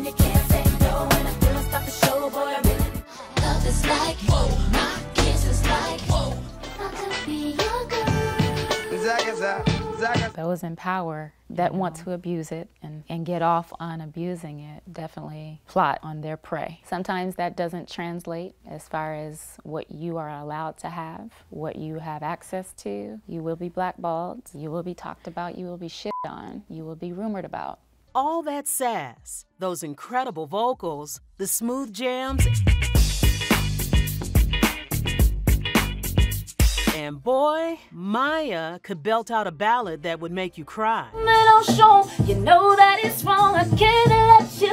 when you can't say no. When the feelings start to show, boy, I really love is like, whoa, my kiss is like, whoa. I could be your girl. Those in power that want to abuse it and, and get off on abusing it definitely plot on their prey. Sometimes that doesn't translate as far as what you are allowed to have, what you have access to. You will be blackballed, you will be talked about, you will be shit on, you will be rumored about. All that sass, those incredible vocals, the smooth jams, and boy, Maya could belt out a ballad that would make you cry. You know that it's wrong. I can't let you.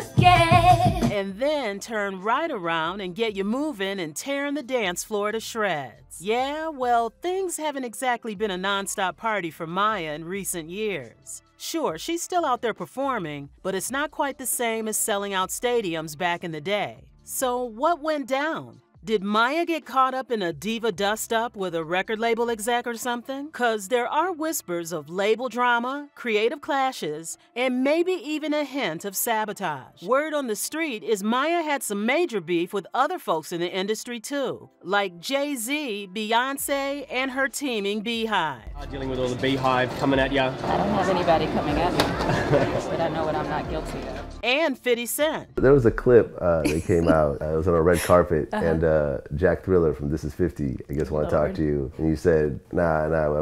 And then turn right around and get you moving and tearing the dance floor to shreds. Yeah, well, things haven't exactly been a nonstop party for Maya in recent years. Sure, she's still out there performing, but it's not quite the same as selling out stadiums back in the day. So, what went down? Did Maya get caught up in a diva dust up with a record label exec or something? Cause there are whispers of label drama, creative clashes, and maybe even a hint of sabotage. Word on the street is Maya had some major beef with other folks in the industry too, like Jay Z, Beyonce, and her teaming BeyHive. Dealing with all the beehive coming at you. I don't have anybody coming at me, but I know what I'm not guilty of. And 50 Cent. There was a clip uh, that came out. Uh, it was on a red carpet, and uh, Jack Thriller from This Is 50, I guess, want to talk to you. And you said, nah, nah,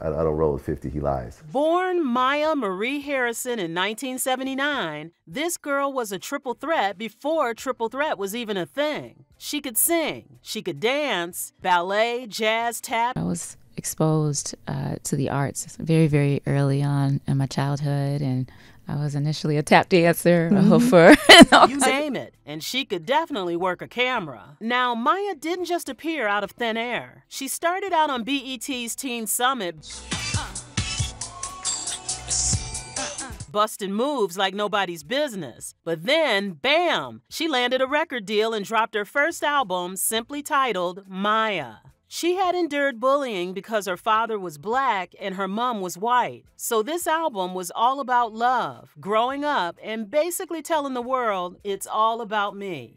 I, I don't roll with 50, he lies. Born Maya Marie Harrison in 1979, this girl was a triple threat before triple threat was even a thing. She could sing, she could dance, ballet, jazz, tap. I was exposed uh, to the arts very, very early on in my childhood, and I was initially a tap dancer, a mm-hmm. hoofer. and You name it, and she could definitely work a camera. Now, Maya didn't just appear out of thin air. She started out on BET's Teen Summit, busting moves like nobody's business. But then, bam, she landed a record deal and dropped her first album, simply titled Maya. She had endured bullying because her father was black and her mom was white. So this album was all about love, growing up, and basically telling the world it's all about me.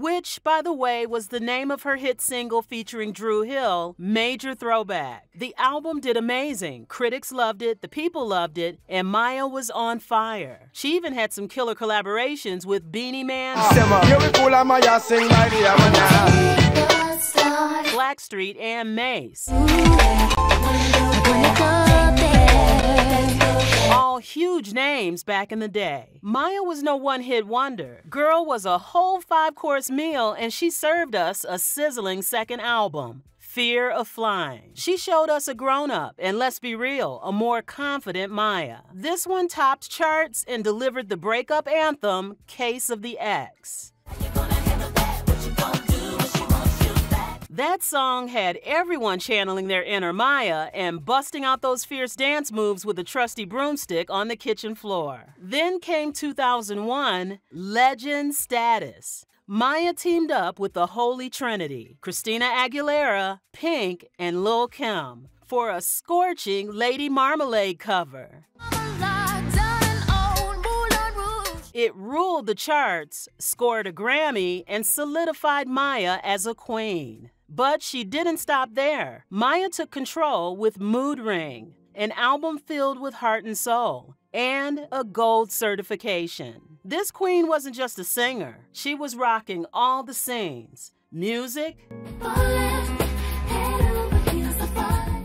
Which, by the way, was the name of her hit single featuring Dru Hill, Major Throwback. The album did amazing. Critics loved it, the people loved it, and Maya was on fire. She even had some killer collaborations with Beenie Man, Blackstreet, and Mase. All huge names back in the day. Maya was no one hit wonder. Girl was a whole five course meal, and she served us a sizzling second album. Fear of Flying. She showed us a grown up, and let's be real, a more confident Maya. This one topped charts and delivered the breakup anthem, Case of the Ex. That song had everyone channeling their inner Maya and busting out those fierce dance moves with a trusty broomstick on the kitchen floor. Then came 2001, Legend Status. Maya teamed up with the Holy Trinity, Christina Aguilera, Pink, and Lil Kim, for a scorching Lady Marmalade cover. It ruled the charts, scored a Grammy, and solidified Maya as a queen. But she didn't stop there. Maya took control with Mood Ring, an album filled with heart and soul, and a gold certification. This queen wasn't just a singer, she was rocking all the scenes music,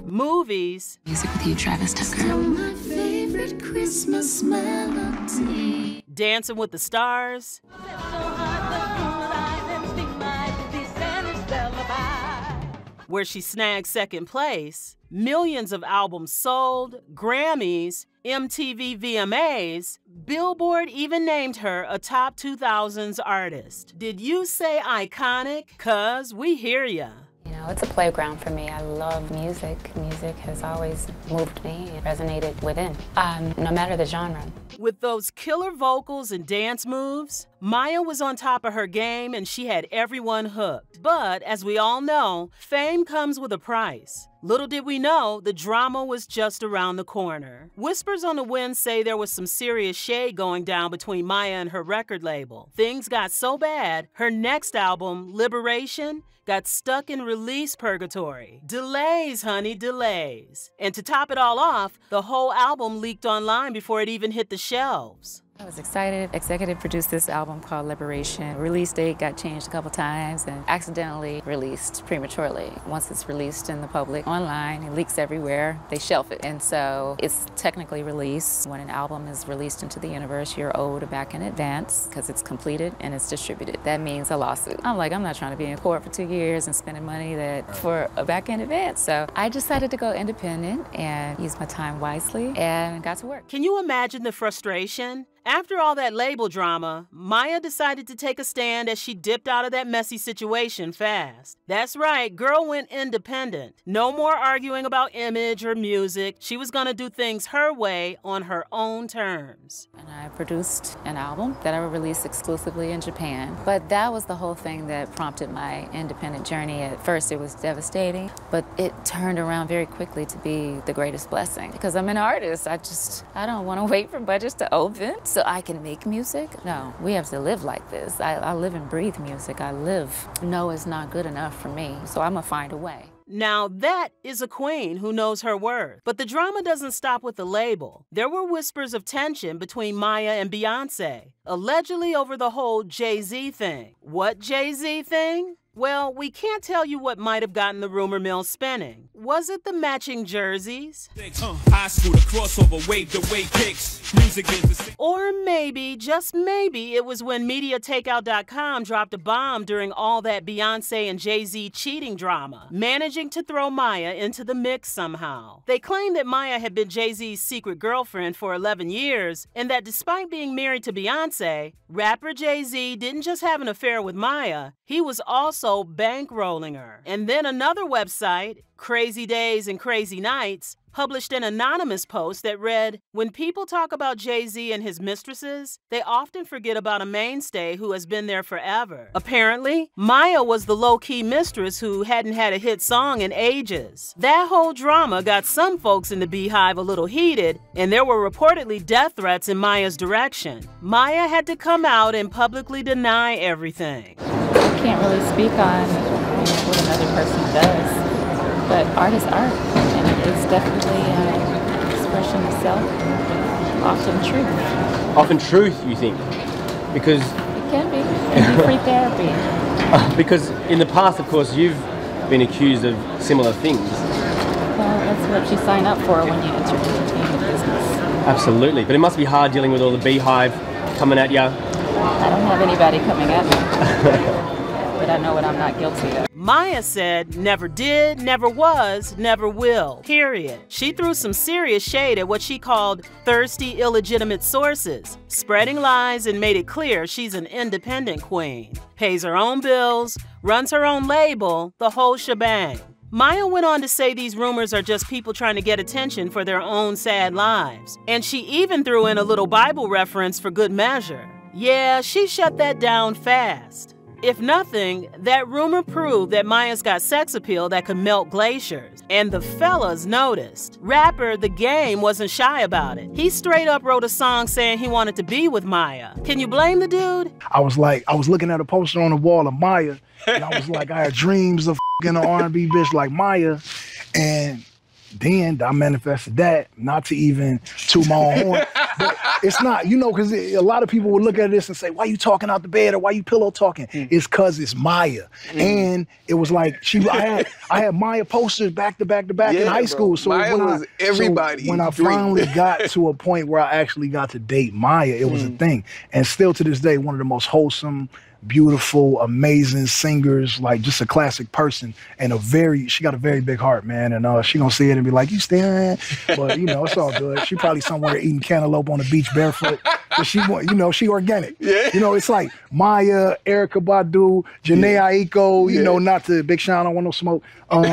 movies, Music with you, Travis Tucker. My favorite Christmas melody. dancing with the stars, where she snagged second place, millions of albums sold, Grammys, MTV VMAs, Billboard even named her a top 2000s artist. Did you say iconic? Cuz we hear ya. You know, it's a playground for me. I love music. Music has always moved me and resonated within, um, no matter the genre. With those killer vocals and dance moves, Mya was on top of her game and she had everyone hooked. But as we all know, fame comes with a price. Little did we know, the drama was just around the corner. Whispers on the wind say there was some serious shade going down between Maya and her record label. Things got so bad, her next album, Liberation, got stuck in release purgatory. Delays, honey, delays. And to top it all off, the whole album leaked online before it even hit the shelves. I was excited. Executive produced this album called Liberation. Release date got changed a couple times and accidentally released prematurely. Once it's released in the public online, it leaks everywhere, they shelf it. And so it's technically released. When an album is released into the universe, you're owed a back in advance because it's completed and it's distributed. That means a lawsuit. I'm like, I'm not trying to be in court for two years and spending money that for a back in advance. So I decided to go independent and use my time wisely and got to work. Can you imagine the frustration? After all that label drama, Maya decided to take a stand as she dipped out of that messy situation fast. That's right, girl went independent. No more arguing about image or music. She was gonna do things her way on her own terms. And I produced an album that I would release exclusively in Japan. But that was the whole thing that prompted my independent journey. At first, it was devastating, but it turned around very quickly to be the greatest blessing. Because I'm an artist, I just, I don't want to wait for budgets to open so I can make music. No, we have to live like this. I, I live and breathe music. I live. No is not good enough for me, so I'm gonna find a way. Now, that is a queen who knows her worth. But the drama doesn't stop with the label. There were whispers of tension between Maya and Beyonce, allegedly over the whole Jay Z thing. What Jay Z thing? Well, we can't tell you what might have gotten the rumor mill spinning. Was it the matching jerseys? High school, the crossover, wave the way kicks. Music is the. Or maybe, just maybe, it was when MediaTakeout.com dropped a bomb during all that Beyonce and Jay Z cheating drama, managing to throw Maya into the mix somehow. They claimed that Maya had been Jay Z's secret girlfriend for 11 years, and that despite being married to Beyonce, rapper Jay Z didn't just have an affair with Maya, he was also bankrolling her. And then another website, Crazy Days and Crazy Nights, published an anonymous post that read When people talk about Jay Z and his mistresses, they often forget about a mainstay who has been there forever. Apparently, Maya was the low key mistress who hadn't had a hit song in ages. That whole drama got some folks in the BeyHive a little heated, and there were reportedly death threats in Maya's direction. Maya had to come out and publicly deny everything. I can't really speak on you know, what another person does, art is art, and it's definitely uh, an expression of self, often truth. Often truth, you think? Because It can be. It can be free therapy. because in the past, of course, you've been accused of similar things. Well, that's what you sign up for when you enter into the business. Absolutely, but it must be hard dealing with all the beehive coming at you. I don't have anybody coming at me, but I know what I'm not guilty of. Mya said, never did, never was, never will. Period. She threw some serious shade at what she called thirsty, illegitimate sources, spreading lies and made it clear she's an independent queen. Pays her own bills, runs her own label, the whole shebang. Maya went on to say these rumors are just people trying to get attention for their own sad lives. And she even threw in a little Bible reference for good measure. Yeah, she shut that down fast. If nothing, that rumor proved that Maya's got sex appeal that could melt glaciers. And the fellas noticed. Rapper The Game wasn't shy about it. He straight up wrote a song saying he wanted to be with Maya. Can you blame the dude? I was like, I was looking at a poster on the wall of Maya, and I was like, I had dreams of f***ing an R&B bitch like Maya, and then I manifested that, not to even toot my own horn. It's not, you know, because a lot of people would look at this and say, why you talking out the bed or why you pillow talking? Mm. It's because it's Maya. Mm. And it was like, she, I had, I had Maya posters back to back to back in high bro. school. So Maya when I, was so when I finally got to a point where I actually got to date Maya, it was a mm. thing. And still to this day, one of the most wholesome, beautiful, amazing singers, like just a classic person and a very she got a very big heart, man. And uh she gonna see it and be like, You staring? But you know, it's all good. She probably somewhere eating cantaloupe on the beach barefoot. 'Cause she want, you know, she organic. Yeah. You know, it's like Maya, Erykah Badu, Jhené Aiko, you Yeah. know, not to Big Sean, I don't want no smoke. Um,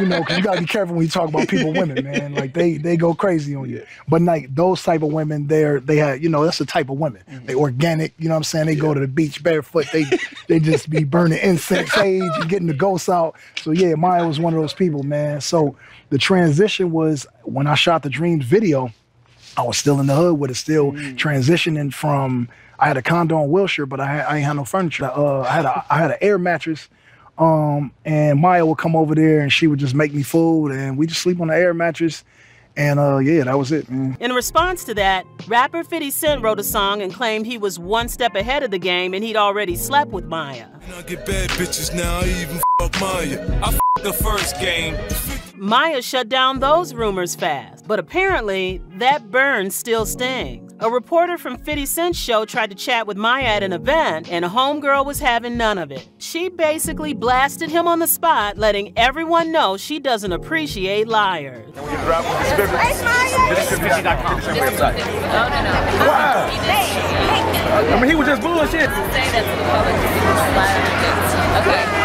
you know, cause you gotta be careful when you talk about people, women, man. Like they they go crazy on you. But like those type of women, they're they have, you know, that's the type of women. They organic, you know what I'm saying? They go to the beach barefoot, they they just be burning incense sage and getting the ghosts out. So yeah, Maya was one of those people, man. So the transition was when I shot the Dreams video, I was still in the hood with it, still transitioning from. I had a condo in Wilshire, but I, had, I ain't had no furniture. Uh, I had a I had an air mattress, um, and Maya would come over there and she would just make me food, and we just sleep on the air mattress, and uh, yeah, that was it, man. In response to that, rapper 50 Cent wrote a song and claimed he was one step ahead of the game and he'd already slept with Maya. I get bad bitches now, I even fuck Maya. I f the first game. Maya shut down those rumors fast, but apparently that burn still stings. A reporter from 50 Cent's show tried to chat with Maya at an event, and a homegirl was having none of it. She basically blasted him on the spot, letting everyone know she doesn't appreciate liars. I mean, he was just bullshit.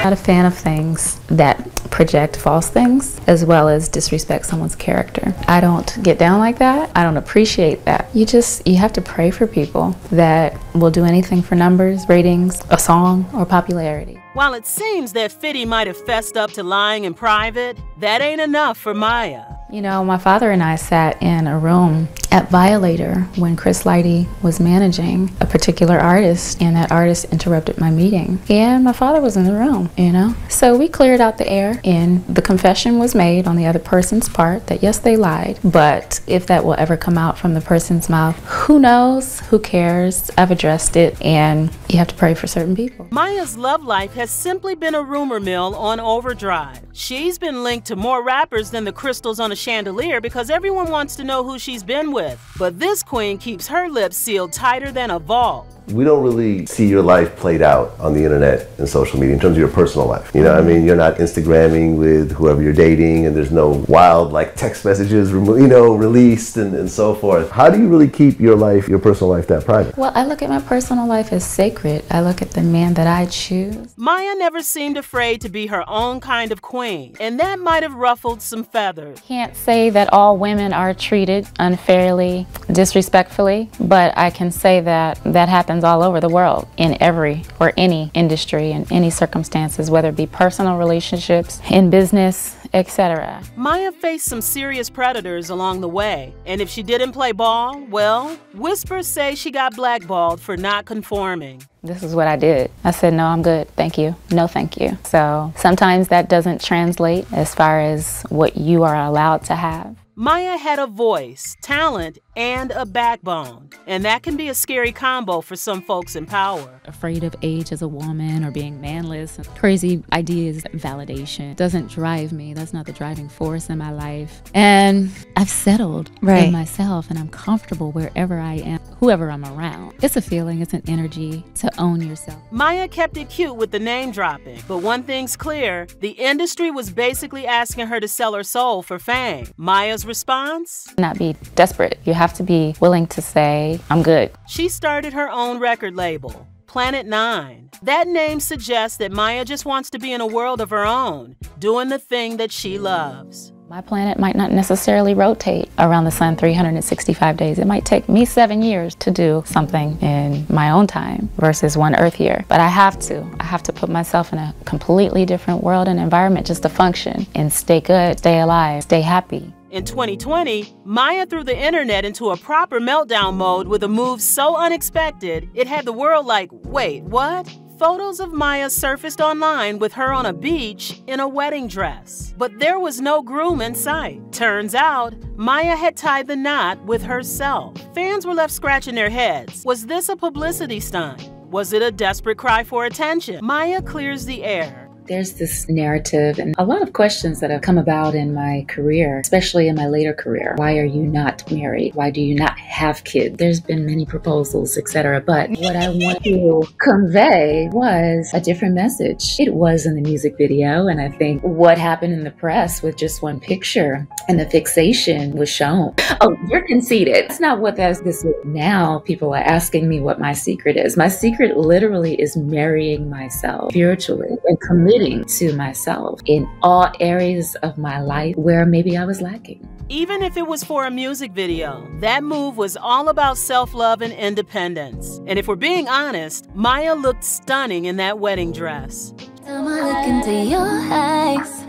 Not a fan of things that project false things as well as disrespect someone's character. I don't get down like that. I don't appreciate that. You just you have to pray for people that will do anything for numbers, ratings, a song, or popularity. While it seems that Fitty might have fessed up to lying in private, that ain't enough for Maya. You know, my father and I sat in a room at Violator when Chris Lighty was managing a particular artist, and that artist interrupted my meeting. And my father was in the room, you know? So we cleared out the air, and the confession was made on the other person's part that yes, they lied. But if that will ever come out from the person's mouth, who knows? Who cares? I've addressed it, and you have to pray for certain people. Maya's love life has simply been a rumor mill on overdrive. She's been linked to more rappers than the crystals on a chandelier because everyone wants to know who she's been with. But this queen keeps her lips sealed tighter than a vault. We don't really see your life played out on the internet and social media in terms of your personal life. You know, what I mean, you're not Instagramming with whoever you're dating, and there's no wild like text messages, remo- you know, released and, and so forth. How do you really keep your life, your personal life, that private? Well, I look at my personal life as sacred. I look at the man that I choose. Maya never seemed afraid to be her own kind of queen, and that might have ruffled some feathers. Can't say that all women are treated unfairly, disrespectfully, but I can say that that happens all over the world in every or any industry in any circumstances, whether it be personal relationships, in business, etc. Maya faced some serious predators along the way, and if she didn't play ball, well, whispers say she got blackballed for not conforming. This is what I did. I said, no, I'm good. Thank you. No, thank you. So sometimes that doesn't translate as far as what you are allowed to have. Maya had a voice, talent, and a backbone, and that can be a scary combo for some folks in power. afraid of age as a woman or being manless. Crazy ideas, validation doesn't drive me. That's not the driving force in my life. And I've settled Right. in myself and I'm comfortable wherever I am, whoever I'm around. It's a feeling, it's an energy to own yourself. Maya kept it cute with the name dropping, but one thing's clear the industry was basically asking her to sell her soul for fame. Maya's response? Not be desperate. You have to be willing to say, I'm good. She started her own record label, Planet Nine. That name suggests that Maya just wants to be in a world of her own, doing the thing that she loves. My planet might not necessarily rotate around the sun 365 days. It might take me seven years to do something in my own time versus one Earth year. But I have to. I have to put myself in a completely different world and environment just to function and stay good, stay alive, stay happy. In 2020, Maya threw the internet into a proper meltdown mode with a move so unexpected, it had the world like, wait, what? Photos of Maya surfaced online with her on a beach in a wedding dress. But there was no groom in sight. Turns out, Maya had tied the knot with herself. Fans were left scratching their heads. Was this a publicity stunt? Was it a desperate cry for attention? Maya clears the air. There's this narrative and a lot of questions that have come about in my career, especially in my later career. Why are you not married? Why do you not have kids? There's been many proposals, etc. But what I want to convey was a different message. It was in the music video, and I think what happened in the press with just one picture and the fixation was shown. Oh, you're conceited. It's not what that's this is. Now people are asking me what my secret is. My secret literally is marrying myself spiritually and committing to myself in all areas of my life where maybe I was lacking. Even if it was for a music video, that move was all about self love and independence. And if we're being honest, Maya looked stunning in that wedding dress. I'ma look into your eyes,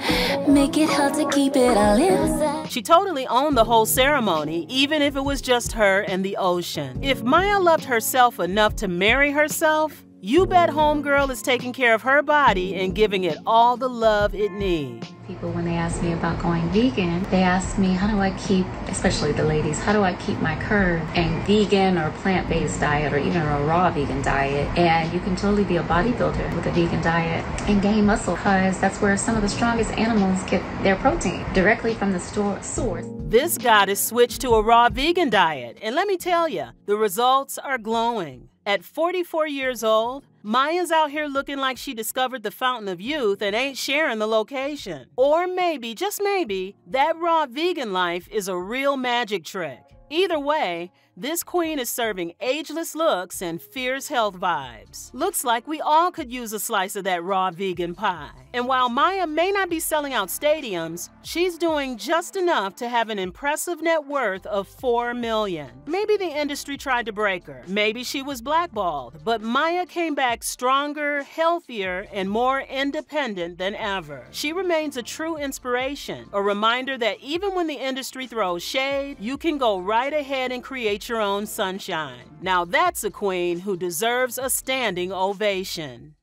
make it hard to keep it all inside. She totally owned the whole ceremony, even if it was just her and the ocean. If Maya loved herself enough to marry herself, you bet Homegirl is taking care of her body and giving it all the love it needs. People, when they ask me about going vegan, they ask me, how do I keep, especially the ladies, how do I keep my curve and vegan or plant based diet or even a raw vegan diet? And you can totally be a bodybuilder with a vegan diet and gain muscle because that's where some of the strongest animals get their protein directly from the store source. This goddess switched to a raw vegan diet, and let me tell you, the results are glowing. At 44 years old, Maya's out here looking like she discovered the fountain of youth and ain't sharing the location. Or maybe, just maybe, that raw vegan life is a real magic trick. Either way, this queen is serving ageless looks and fierce health vibes. Looks like we all could use a slice of that raw vegan pie. And while Maya may not be selling out stadiums, she's doing just enough to have an impressive net worth of 4 million. Maybe the industry tried to break her. Maybe she was blackballed, but Maya came back stronger, healthier, and more independent than ever. She remains a true inspiration, a reminder that even when the industry throws shade, you can go right ahead and create your own sunshine. Now that's a queen who deserves a standing ovation.